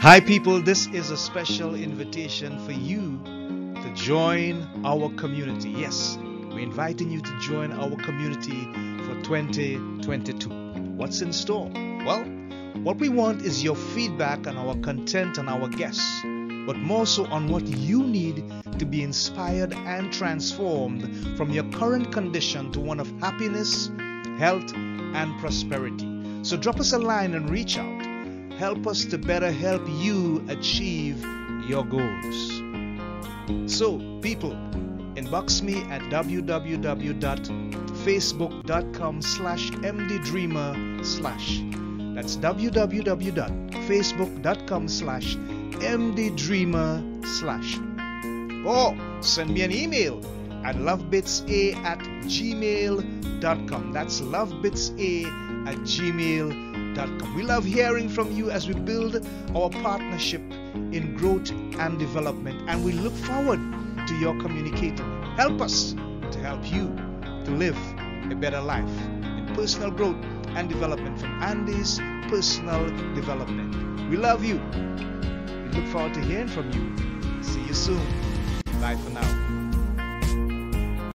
Hi, people. This is a special invitation for you to join our community. Yes, we're inviting you to join our community for 2022. What's in store? Well, what we want is your feedback on our content and our guests, but more so on what you need to be inspired and transformed from your current condition to one of happiness, health, and prosperity. So drop us a line and reach out help us to better help you achieve your goals. So, people, inbox me at www.facebook.com slash mddreamer slash. That's www.facebook.com slash mddreamer slash. Or send me an email at lovebitsa at gmail.com. That's lovebitsa at gmail.com we love hearing from you as we build our partnership in growth and development, and we look forward to your communicating. Help us to help you to live a better life in personal growth and development from Andy's Personal Development. We love you. We look forward to hearing from you. See you soon. Bye for now.